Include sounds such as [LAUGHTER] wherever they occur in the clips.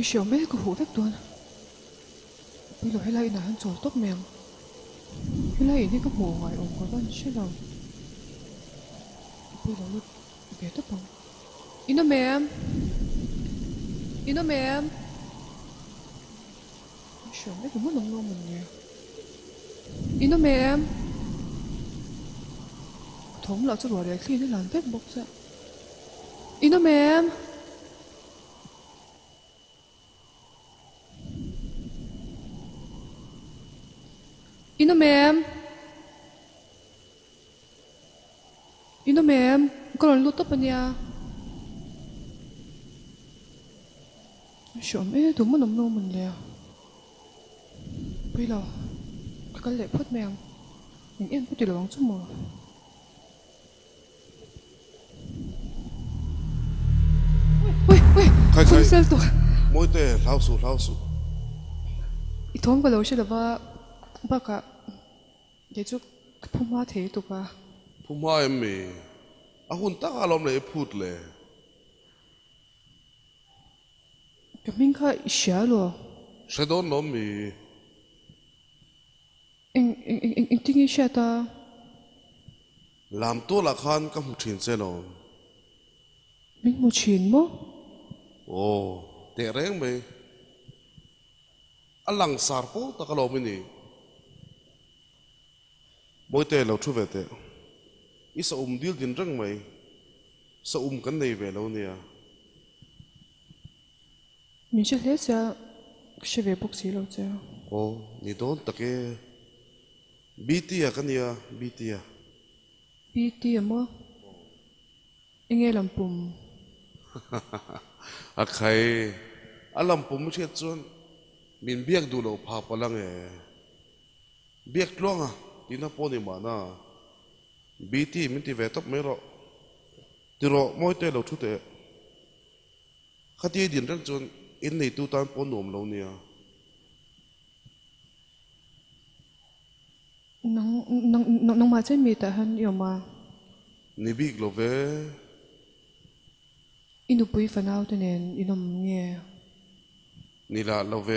mi xiao me ko hu vek tuan pi lo helai na han chol top meng helai ni ka mo ngai ong ko ban she lo pi lo lu be to pang mem ina mem mi mấy cái ko mo nong lo mun mem thống là cho bỏ để khi nó làm vết bốc ra ina mem mềm. nu to panya. Shome du mun om no mun le. Bây giờ cái lệ phất mèo những yên có thể là bóng chút mờ ui ui khai khai sao tôi mỗi tệ lao sù lao sù 이 도움가 넣으시다 봐 바가 예주 품화 대도 봐 품화 엠미 ahunta kalom le phut le kamin kha shalo shadon nom mi in in in tingi shata lam to la khan ka mu thin se lo min mu chin mo oh te reng me alang sarpo ta kalom ni moi te lo thu ve te isa um dil din nè mai sa um kan nei ve lo nia min che le cha kshe ve pok si lo cha o ni don take bitia kan ya bitia mà? Anh inge làm pum [LAUGHS] a khai a lam pum che chuan mình biak du lo pha palang e biak tlonga tina mà na. บีตีมันตีเวทบไม่รอตีรอไม่เตะเราทุเตะข้าที่ดินรันจนอินในตูตานปนหนุ่มเราเนี่ยน้องน้องน้องมาใช่มีแต่ฮันอยู่มานี่บีกเราเวอินุปุยฟันเอาตัวเนี่ยอินอมเนี่ยนี่ละเราเว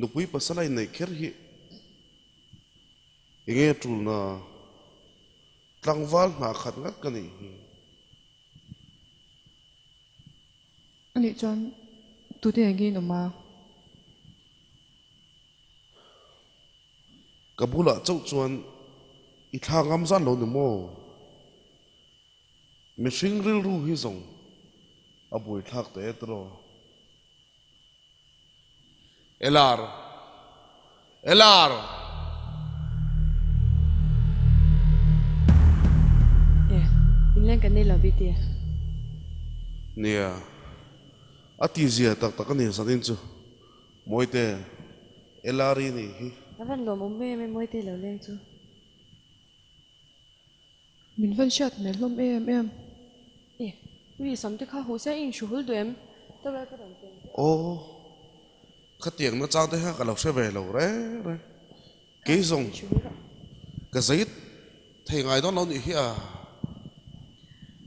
นุปุยภาษาไทยในเครือ inge tulna ꯇ꯭ꯔꯥꯡꯕꯥꯜ ꯅꯥꯈꯠ anh Ani chon tu te ngi no ma. Kabula chau chuan i ít ngam zan lo ni mo mi sinh ril ru hi zong abui thak te tro elar elar nên cái này là bị tiền. Nè. À tí gì à tắc tắc cái này sao tin chứ mỗi thế elari này. À vẫn lo mồm em mỗi thế là lên chứ. Mình vẫn chặt nè lom em em. Nè vì sao tôi khá hồ sẽ in chú hữu em. Tôi lại cái đồng tiền. Ô. Cái tiền nó trao tới ha cái lộc sẽ về lộc đấy đấy cái dùng. cái giấy. Thì ngày đó nó như thế à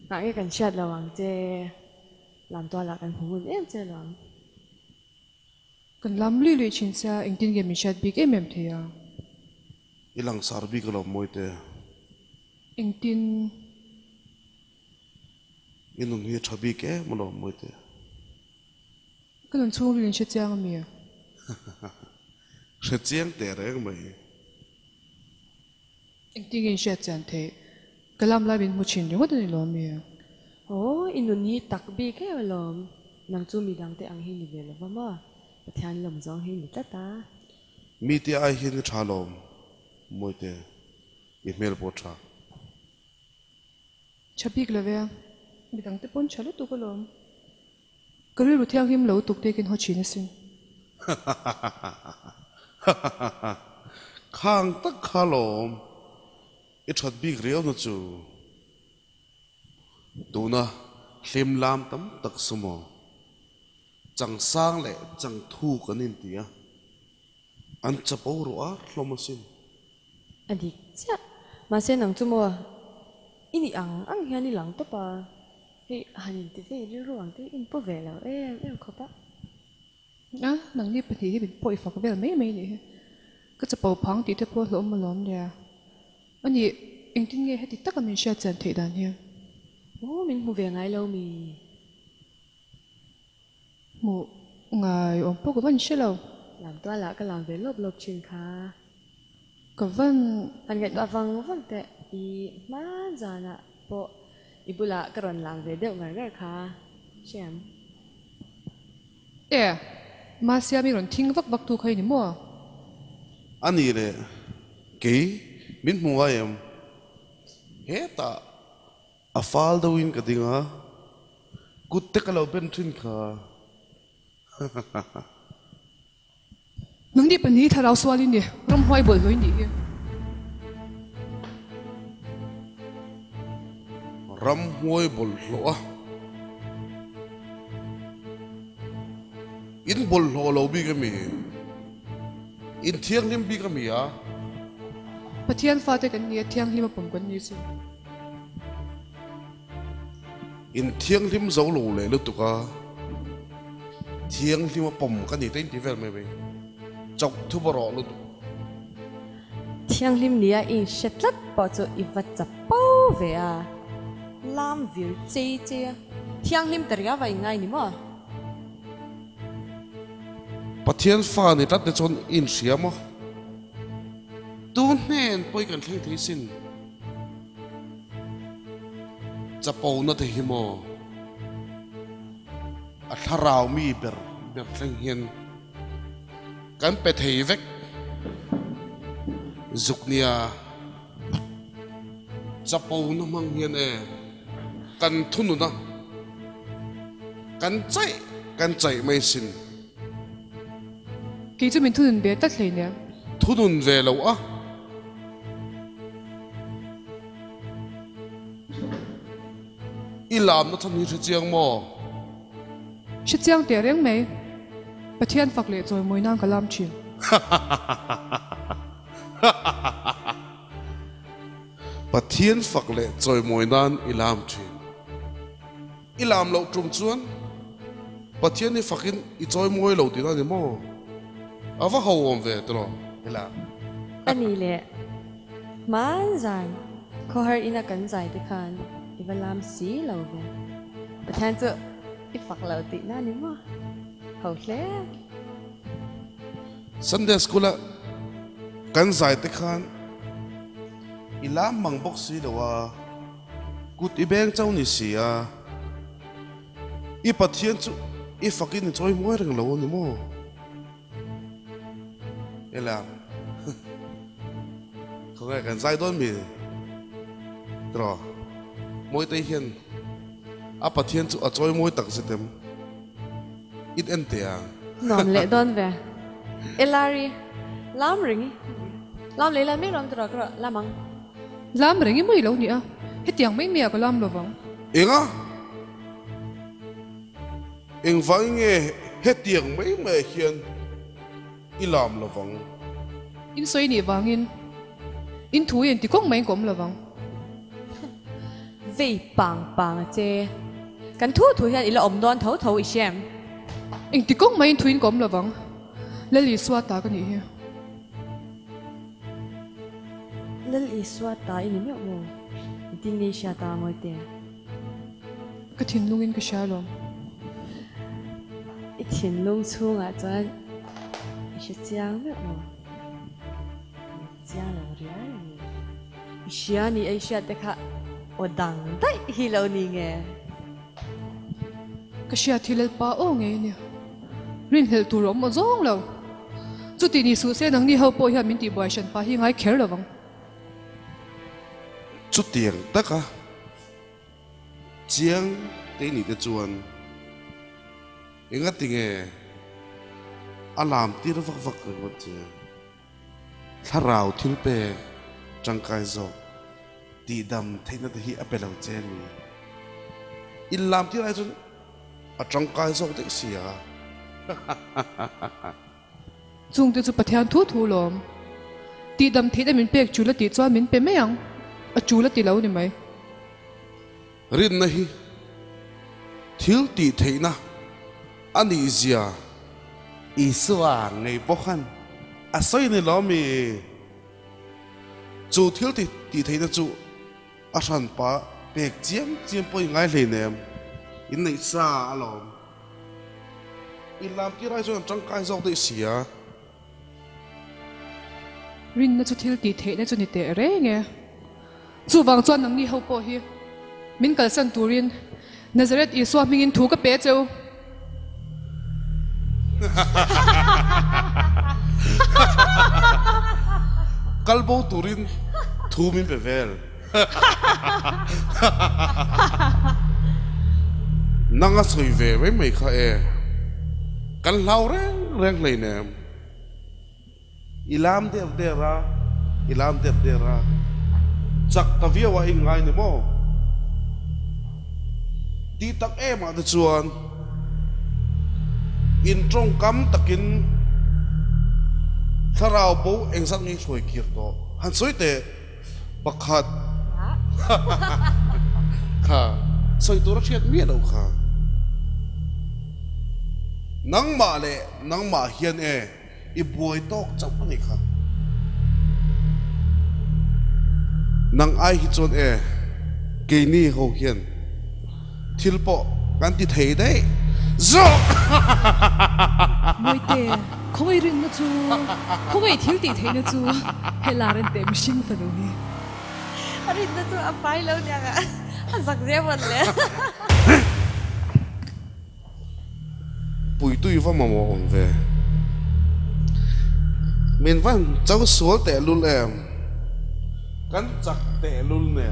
那一根线了往这 làm toa là căn phòng mình em chơi là. Cần làm lưu lưu chuyện xa anh tin game mình big em em thế à? Ilang sarbi kalau moy te anh tin inung hi chabi ke molo moy te cần chung lưu chuyện xa mi à chuyện xa te rồi mày anh tin game chat thế. Kalam la bin muchin ni wadani lom ni. Oh, inuni takbi ke lom. Nang chu mi dang te ang hin ni vela ba ma. Pathian lom zong hin ni ta. Mi te ai hin tha lom. Moi te email po tha. Chapik lavea. Mi dang te pon chalo tu ko lom. Kari ru thiang him lo tuk te kin ho chin sin. [LAUGHS] Khang tak khalom ít thật biết riêu nó chú tu na hlim lam tâm tắc sum mò chẳng sang lệ chẳng thu cái nín tía anh chấp bầu rồi á lo mà xin anh đi chắc mà xin nằm chung mò in đi ăn ăn hàng đi lang tóc à thì hành thì thế đi ruộng thì in bơ về là em em có bác à nàng đi bật thì bị bội phật về mấy mấy đi, cứ chấp bầu phong thì thế bơ lỗ mà lỗ nè ani eng tin nge heti taka min sha chan the dan hi Ô mình mu ve ngai lo mi. mu ngai om po ko van she lo Làm toa la ka làm về lốp lốp chin kha. ka van Han ngai ba vang vang te i ma jana po ibula karon lang ve deu ngar ngar kha. Shem. e ma sia mi ron thing vak vak tu khai ni mo ani le ke min mua em he ta a fal do in ka dinga. Kut te ka lo ben thin kha. Nang ni pani tha raw swali ni ram hoi bol ni hi ram huai bol lo a. In bol lo lo bi ka mi. In thiang lim bi ka mi a pathian fa te kan ni thiang lima pom kan ni su in thiang lim zo lo le lu tu ka thiang lim pom ka ni ten ti vel me be chok thu baro lu tu Thiang lim nia in shetlat po chu i vat cha po ve a. Lam vir che che. Thiang lim tar ya vai ngai ni mo. pathian fa ni tat te chon in siam a tu nen poi kan thleng thi sin chapo na te hi mo a tharau mi ber ber thleng hian kan pe thei vek zuknia chapo na mang hian e kan thunu na kan chai kan chai mai sin ki chu min thun be ta thlei ne thunun về lâu á làm nó thân như thế chiang mò shi chiang te reng mai pathian fak le choi moi nang kalam chin bà thiên phật lệ rồi mỗi nan i làm chuyện [LAUGHS] i làm lâu trùng chuan bà thiên ni phật in i rồi mỗi lâu thì nó mò à vắt hậu om về đó i làm Ani le. Man zan. Ko har ina kan zai te khan và làm xí lâu về. Và Pathan chu i phật lâu tị na nếu mà hầu hle. Sunday school kan zai te khan. I lam mang bok si lo wa kut i beng chau ni si a i pathian chu i fakin choi moi reng lo ni mo elam không ai kan zai don mi tro moi te hian a pathian chu a choi moi tak sitem it en te ang Non le don ve. Elari. Lam ringi. Lam le la mi ram tra kra lamang. lam rengi moi lo ni a he tiang mai mia ko lam lo wang Inga Ing vai nghe hết tiếng mấy mẹ hiền. I làm là vắng in soi ni wangin in thu yen ti kong mai kom lo wang Ve bang bang che. Kan thu thu hian ila om don thau thau i shem. eng ti kong mai in thu in kom lo wang le li swa ta ka ni hi Lal i swat ta ini mi mo. Ding ni sha ta mo te. ka thin lungin ka sha lo I thiên lung à chuan. I shi chiang mi mo. Chiang lo ri ai. I shia ni ai shia te kha. O dang dai hi lo ni nge. ka sha thilal pa o nge ni rin hel tu rom zong lo chu ti ni su se nang ni ho po hi min ti boy shan pa hi ngai kher lo wang Chút tiếng tất cả Chiang Tế nị tế chuan. Inga tinge A làm tí ra rồi vật chê Thà rào thil bè Trăng cài đầm thấy nó tế hi chê ni In làm tí ra chuan A cài dọc tế xì à? Chung te chu pathian thu thu lom ti dam the min pek chu la ti chuan min pe me ang a chu la ti lo ni mai Rin na hi. Thiếu tỷ thế na anh đi zia Isua ngày bốc khăn. À soi này lo mi chú thiếu tỷ tỷ thế na chú sẵn pa bẹc chiếm chiếm bôi ngay lên em in này xa à lo in làm kia ra cho trăng cái dọc đấy xỉa rin na chu thil ti the na chu ni te re nge. Chu wang chuan nang ni ho po hi. Min kal san turin nazareth iswa mingin thu ka pe cheu [LAUGHS] kalbo turin thu min [LAUGHS] nâng vel về với mày khá mai kha e kan lau reng reng lei ne ilam de de ra ilam de de ra Chắc ta via wa hình ngay ne mo ti tắc e mà de chuan in trong kam takin bố bo eng sang ni soi đó. Hắn han tệ te hạt [LAUGHS] kha soi tu ra mi lo kha? Nang ma le, nang ma hian e i buai tok chap ani kha. Nang ai hi chon e ke ni ho hian. Thil po, kan ti thei dai zo! [LAUGHS] Moi te khoi rin na chu khoi thil ti thei na chu helaren tem shin machine fa do ni. Ari na tu apay lâu niya ka. Hasak siya mo le. bùi tui va mà mò về mình văn cháu số tệ luôn em cắn chặt tệ luôn nè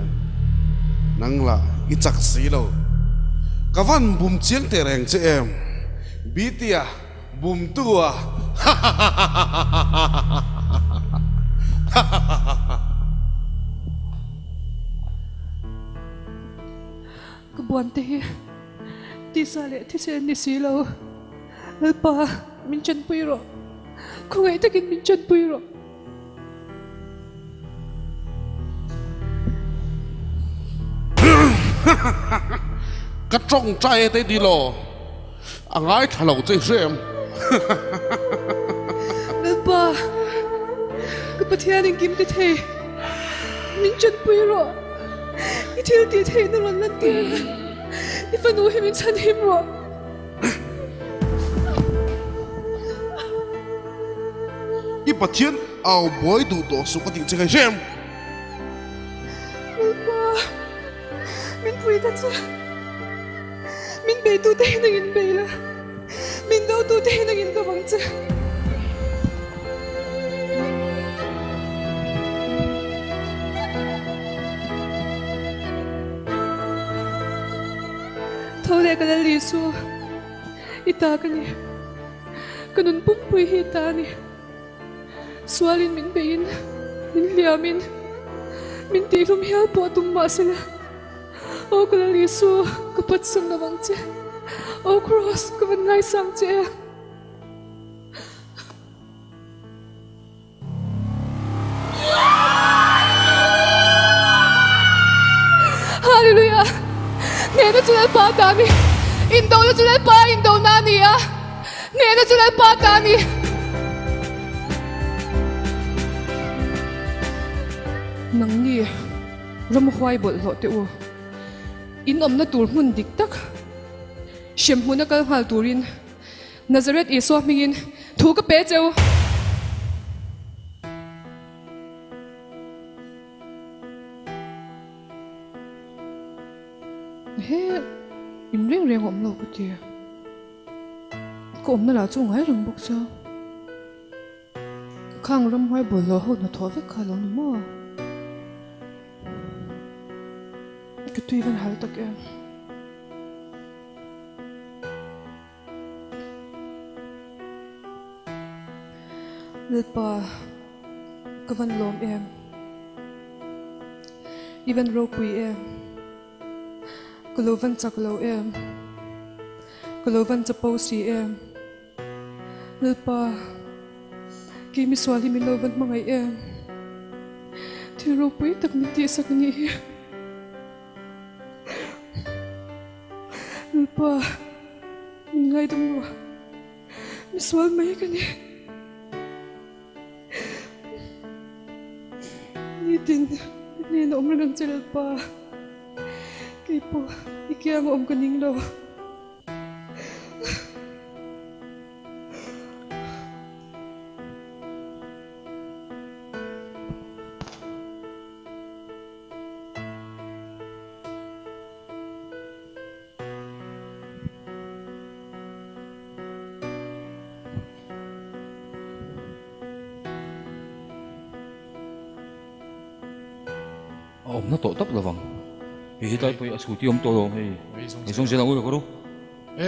nang là ít chặt xí đâu cả văn bùm chiến tệ rèn cho em bí tia bùm tua ka buan te hi ti sa le ti se ni si lo al pa min chan pui ro ko ngai takin min chan pui ro cái trong trai tê đi lo anh ai thà lâu chơi xem al pa ka pathian in kim te the min chan pui ro i thil ti the na ron lan te i fa nu hi min chan him ro ít bát thiên ao bói đủ tổ số có tiếng chơi xem al pa min pui ta cha min be tu te na in be la min do tu te na in ka bang cha thâu le ka li su ita ka ni kanun pum pui hi ta ni sualin min bein min liamin min ti lum hial po tum ma sila o kala li su kapat sang na bang che o cross kapan ngai sang che Nena tulad pa kami. Indo na tulad pa, Indo nani ah. Nena tulad pa kami. Nang ni ram huai bol lo te u. In om na tur mun dik tak. Shem hun na kal hal turin. Nazareth Iso mingin thu ka pe cheu. He reng 그 lo ko tia. Ko om na la chu ngai rang bok sa. Khang ram huai bol em. Lepa, kavan lom em. Even ro kui em. Kulovan chak lo em. Kulovan chapo si eh, em. Lepa, kimi swali mi lovan mangay em. Ti ro pui tak mi ti sak ni. pa, min ngay dum mo. Miswal may ka ni. Ni din, ni na umragang silal pa. Kay po, ikiyang om kaning lo. tổ tóc là vong vì khi tới buổi sửa tiệm tôi rồi. Thì xong rồi là ui rồi đó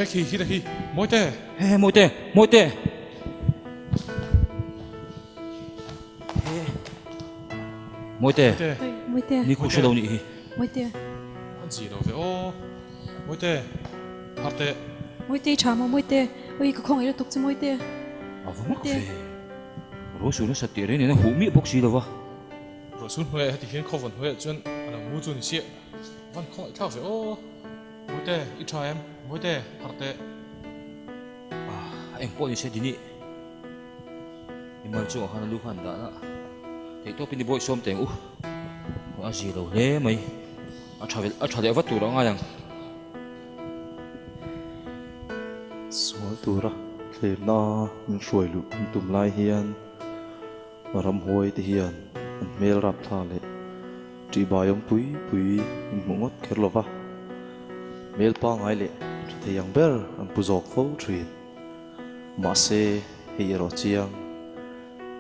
khi khi là khi tok tok lawang hi hi tai poi asku mỗi om to hi hi song se la ur koro e ki hi hi moite he moite moite moite moite ni ko shodo ni hi moite an si do ve o moite harte moite chamo moite oi ko khong ira tuk moite avmak ve rosu no satire ni bốc humi boksi vậy rồi xuống huệ thì khiến khâu vận huệ chuyên là mu chuyên xịa văn khỏi thao về ô mỗi tệ ít cho em mỗi tệ hạt tệ à em có gì sẽ đi nhỉ em mới chụp hàng lưu hành đã đó thì tôi pin đi bôi xôm tiền u có gì đâu thế mày ở trò ở trò để vất tủ đó ngay rằng số tủ đó thì nó chuỗi lụm tụm lại hiền mà rầm hôi thì hiền mel rap tha le tri bayom pui pui min mungot kherlova mel pa ngai le the yang ber an puzok fo thin ma se hei ro chiang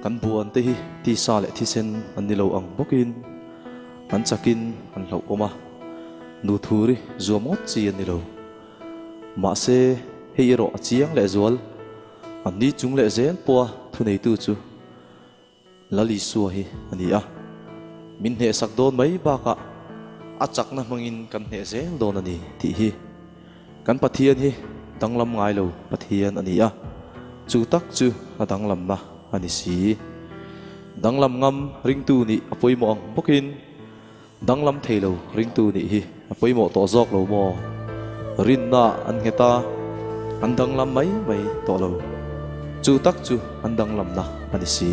kan bu an. Te hi ti sa le thi sen an ni lo ang bokin an chakin an lo oma nu thuri zuamot chi an ni lo ma se hei ro chiang le zual an ni chung le zel po thu nei tu chu lali suwa à. hi ani a min he sak don mai ba ka achak na mangin kan he zel don ani ti hi. Kan pathian hi tanglam ngai lo pathian ani a à. chu tak chu a à danglam na ani si danglam ngam ring tu ni apoi mo ang bokin danglam theilo ring tu ni hi apoi mo to jok lo mo rin na an heta an danglam mai mai to lo chu tak chu an danglam na ani si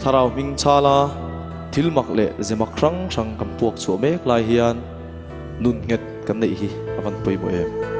tharau ming chala thilmak le zemak rang rang kam puak chu mek lai hian, nun nget kan nei hi, avan poi mo em.